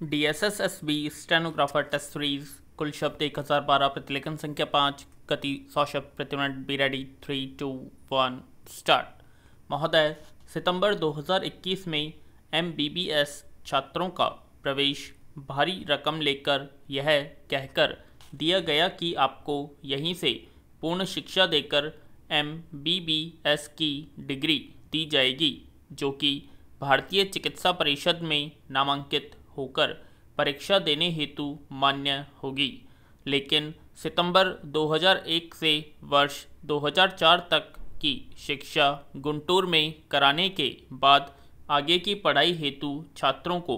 D S S S B, stenographer, test series, कुल शब्द एक हज़ार बारह, प्रतिलेखन संख्या पाँच, गति सौ शब्द प्रति minute be ready, three, two, one, start. महोदय, सितंबर 2021 में एम बी बी एस छात्रों का प्रवेश भारी रकम लेकर यह कहकर दिया गया कि आपको यहीं से पूर्ण शिक्षा देकर एम बी बी एस की डिग्री दी जाएगी, जो कि भारतीय चिकित्सा परिषद में नामांकित होकर परीक्षा देने हेतु मान्य होगी। लेकिन सितंबर 2001 से वर्ष 2004 तक की शिक्षा गुंटूर में कराने के बाद आगे की पढ़ाई हेतु छात्रों को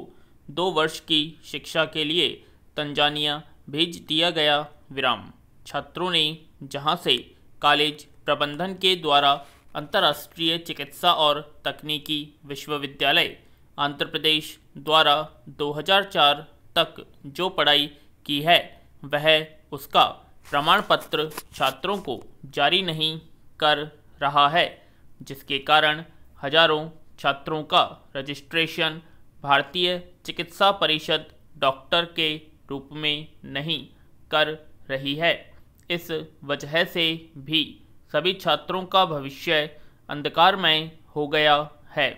दो वर्ष की शिक्षा के लिए तंजानिया भेज दिया गया विराम। छात्रों ने जहाँ से कॉलेज प्रबंधन के द्वारा अंतर्राष्ट्रीय चिकित्सा और तकनीकी विश्वविद्यालय आंध्र प्रदेश द्वारा 2004 तक जो पढ़ाई की है, वह उसका प्रमाण पत्र छात्रों को जारी नहीं कर रहा है, जिसके कारण हज़ारों छात्रों का रजिस्ट्रेशन भारतीय चिकित्सा परिषद डॉक्टर के रूप में नहीं कर रही है। इस वजह से भी सभी छात्रों का भविष्य अंधकारमय हो गया है।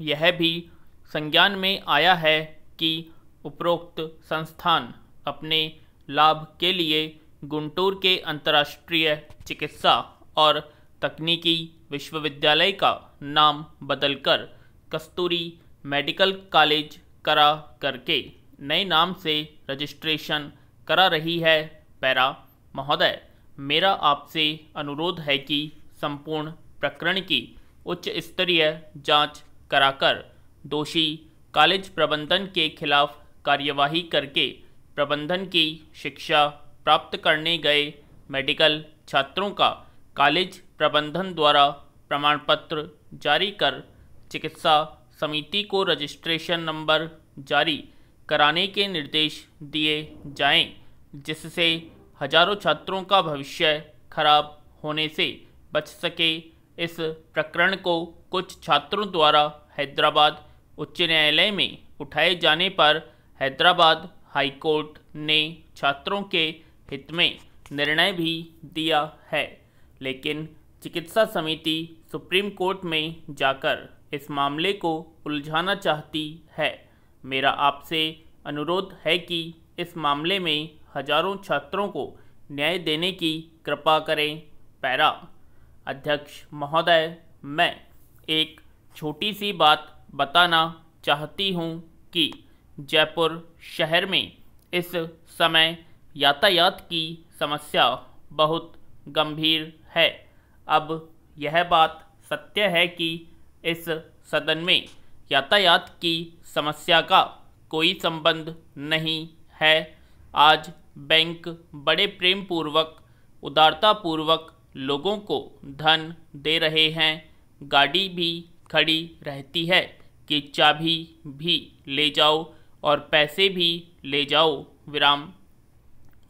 यह भी संज्ञान में आया है कि उपरोक्त संस्थान अपने लाभ के लिए गुंटूर के अंतर्राष्ट्रीय चिकित्सा और तकनीकी विश्वविद्यालय का नाम बदलकर कस्तूरी मेडिकल कॉलेज करा करके नए नाम से रजिस्ट्रेशन करा रही है पैरा महोदय। मेरा आपसे अनुरोध है कि संपूर्ण प्रकरण की उच्च स्तरीय जाँच कराकर दोषी कॉलेज प्रबंधन के खिलाफ कार्यवाही करके प्रबंधन की शिक्षा प्राप्त करने गए मेडिकल छात्रों का कॉलेज प्रबंधन द्वारा प्रमाण पत्र जारी कर चिकित्सा समिति को रजिस्ट्रेशन नंबर जारी कराने के निर्देश दिए जाएँ, जिससे हज़ारों छात्रों का भविष्य खराब होने से बच सके। इस प्रकरण को कुछ छात्रों द्वारा हैदराबाद उच्च न्यायालय में उठाए जाने पर हैदराबाद हाई कोर्ट ने छात्रों के हित में निर्णय भी दिया है, लेकिन चिकित्सा समिति सुप्रीम कोर्ट में जाकर इस मामले को उलझाना चाहती है। मेरा आपसे अनुरोध है कि इस मामले में हज़ारों छात्रों को न्याय देने की कृपा करें। पैरा, अध्यक्ष महोदय, मैं एक छोटी सी बात बताना चाहती हूँ कि जयपुर शहर में इस समय यातायात की समस्या बहुत गंभीर है। अब यह बात सत्य है कि इस सदन में यातायात की समस्या का कोई संबंध नहीं है। आज बैंक बड़े प्रेम पूर्वक उदारता पूर्वक लोगों को धन दे रहे हैं। गाड़ी भी खड़ी रहती है कि चाबी भी ले जाओ और पैसे भी ले जाओ। विराम।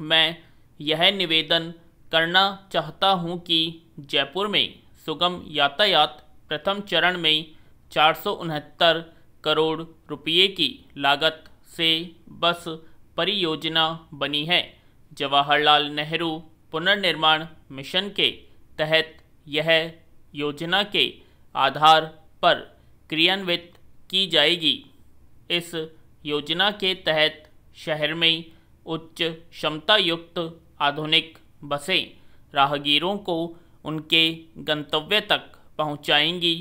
मैं यह निवेदन करना चाहता हूँ कि जयपुर में सुगम यातायात प्रथम चरण में चार सौ उनहत्तर करोड़ रुपये की लागत से बस परियोजना बनी है। जवाहरलाल नेहरू पुनर्निर्माण मिशन के तहत यह योजना के आधार पर क्रियान्वित की जाएगी। इस योजना के तहत शहर में उच्च क्षमता युक्त आधुनिक बसें राहगीरों को उनके गंतव्य तक पहुंचाएँगी।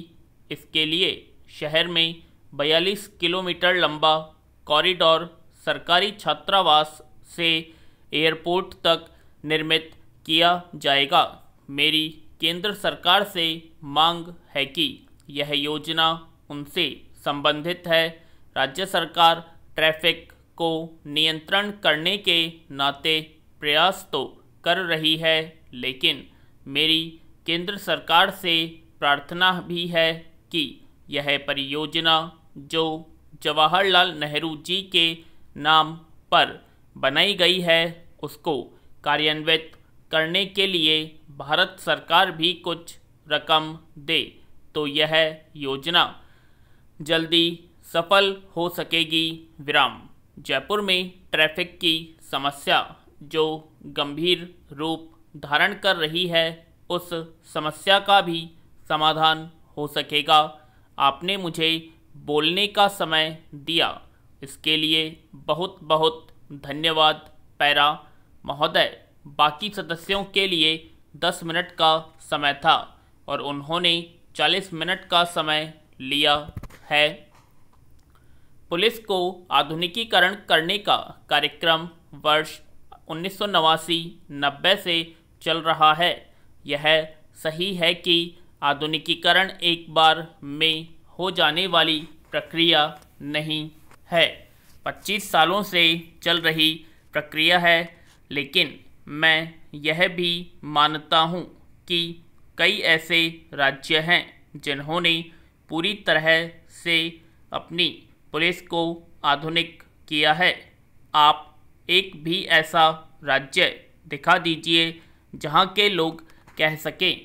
इसके लिए शहर में 42 किलोमीटर लंबा कॉरिडोर सरकारी छात्रावास से एयरपोर्ट तक निर्मित किया जाएगा। मेरी केंद्र सरकार से मांग है कि यह योजना उनसे संबंधित है। राज्य सरकार ट्रैफ़िक को नियंत्रण करने के नाते प्रयास तो कर रही है, लेकिन मेरी केंद्र सरकार से प्रार्थना भी है कि यह परियोजना जो जवाहरलाल नेहरू जी के नाम पर बनाई गई है, उसको कार्यान्वित करने के लिए भारत सरकार भी कुछ रकम दे तो यह योजना जल्दी सफल हो सकेगी। विराम। जयपुर में ट्रैफ़िक की समस्या, जो गंभीर रूप धारण कर रही है, उस समस्या का भी समाधान हो सकेगा। आपने मुझे बोलने का समय दिया। इसके लिए बहुत बहुत धन्यवाद, पैरा महोदय। बाकी सदस्यों के लिए दस मिनट का समय था और उन्होंने चालीस मिनट का समय लिया है। पुलिस को आधुनिकीकरण करने का कार्यक्रम वर्ष उन्नीस सौ से चल रहा है। यह सही है कि आधुनिकीकरण एक बार में हो जाने वाली प्रक्रिया नहीं है। 25 सालों से चल रही प्रक्रिया है, लेकिन मैं यह भी मानता हूँ कि कई ऐसे राज्य हैं जिन्होंने पूरी तरह से अपनी पुलिस को आधुनिक किया है। आप एक भी ऐसा राज्य दिखा दीजिए जहाँ के लोग कह सकें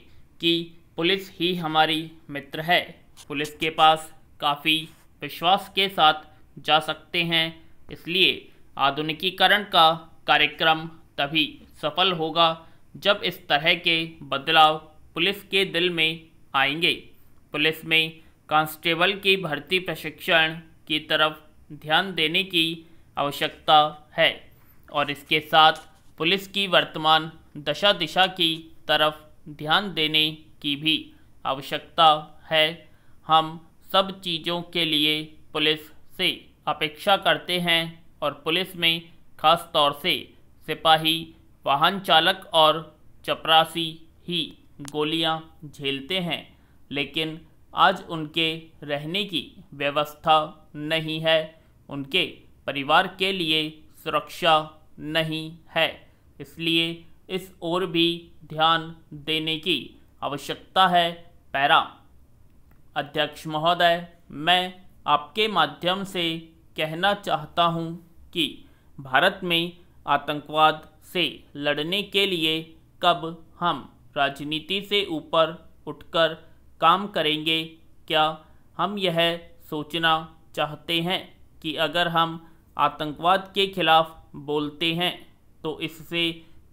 कि पुलिस ही हमारी मित्र है। पुलिस के पास काफ़ी विश्वास के साथ जा सकते हैं, इसलिए आधुनिकीकरण का कार्यक्रम तभी सफल होगा जब इस तरह के बदलाव पुलिस के दिल में आएँगे। पुलिस में कांस्टेबल की भर्ती प्रशिक्षण की तरफ़ ध्यान देने की आवश्यकता है और इसके साथ पुलिस की वर्तमान दशा दिशा की तरफ़ ध्यान देने की भी आवश्यकता है। हम सब चीज़ों के लिए पुलिस से अपेक्षा करते हैं और पुलिस में खास तौर से सिपाही वाहन चालक और चपरासी ही गोलियाँ झेलते हैं, लेकिन आज उनके रहने की व्यवस्था नहीं है। उनके परिवार के लिए सुरक्षा नहीं है, इसलिए इस ओर भी ध्यान देने की आवश्यकता है। पैरा अध्यक्ष महोदय, मैं आपके माध्यम से कहना चाहता हूँ कि भारत में आतंकवाद से लड़ने के लिए कब हम राजनीति से ऊपर उठकर काम करेंगे? क्या हम यह सोचना चाहते हैं कि अगर हम आतंकवाद के खिलाफ बोलते हैं तो इससे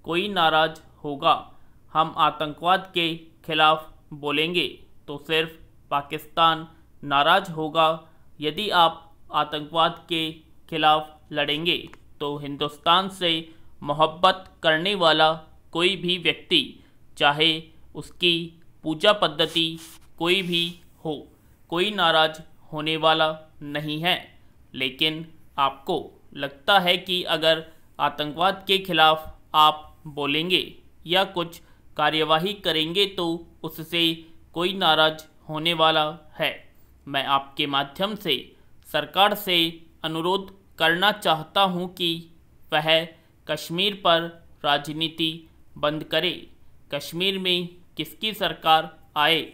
कोई नाराज़ होगा? हम आतंकवाद के खिलाफ बोलेंगे तो सिर्फ़ पाकिस्तान नाराज़ होगा। यदि आप आतंकवाद के खिलाफ लड़ेंगे तो हिंदुस्तान से मोहब्बत करने वाला कोई भी व्यक्ति, चाहे उसकी पूजा पद्धति कोई भी हो, कोई नाराज़ होने वाला नहीं है। लेकिन आपको लगता है कि अगर आतंकवाद के खिलाफ आप बोलेंगे या कुछ कार्यवाही करेंगे तो उससे कोई नाराज़ होने वाला है। मैं आपके माध्यम से सरकार से अनुरोध करना चाहता हूँ कि वह कश्मीर पर राजनीति बंद करे। कश्मीर में किसकी सरकार आए?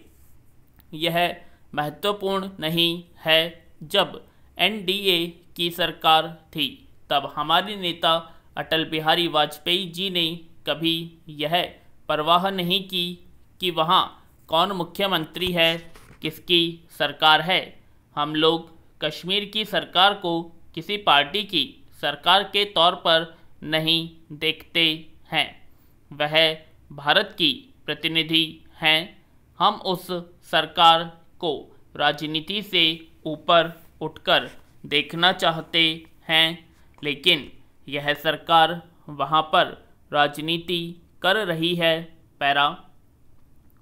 यह महत्वपूर्ण नहीं है। जब एनडीए की सरकार थी, तब हमारे नेता अटल बिहारी वाजपेयी जी ने कभी यह परवाह नहीं की कि वहाँ कौन मुख्यमंत्री है, किसकी सरकार है। हम लोग कश्मीर की सरकार को किसी पार्टी की सरकार के तौर पर नहीं देखते हैं। वह भारत की प्रतिनिधि हैं। हम उस सरकार को राजनीति से ऊपर उठकर देखना चाहते हैं, लेकिन यह सरकार वहाँ पर राजनीति कर रही है, पैरा।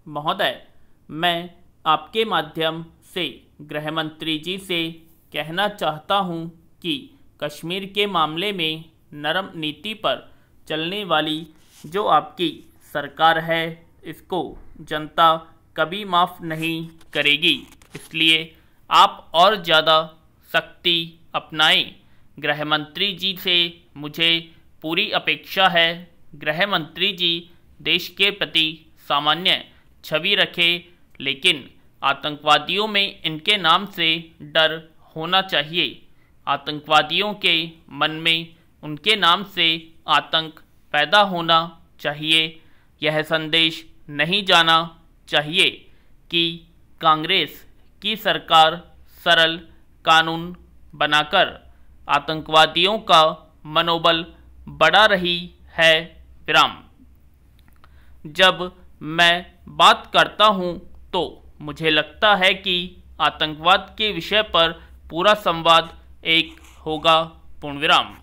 महोदय, मैं आपके माध्यम से गृह मंत्री जी से कहना चाहता हूँ कि कश्मीर के मामले में नरम नीति पर चलने वाली जो आपकी सरकार है, इसको जनता कभी माफ़ नहीं करेगी। इसलिए आप और ज़्यादा सख्ती अपनाएँ। गृह मंत्री जी से मुझे पूरी अपेक्षा है। गृह मंत्री जी देश के प्रति सामान्य छवि रखे, लेकिन आतंकवादियों में इनके नाम से डर होना चाहिए। आतंकवादियों के मन में उनके नाम से आतंक पैदा होना चाहिए। यह संदेश नहीं जाना चाहिए कि कांग्रेस की सरकार सरल कानून बनाकर आतंकवादियों का मनोबल बढ़ा रही है। विराम। जब मैं बात करता हूँ तो मुझे लगता है कि आतंकवाद के विषय पर पूरा संवाद एक होगा। पूर्ण विराम।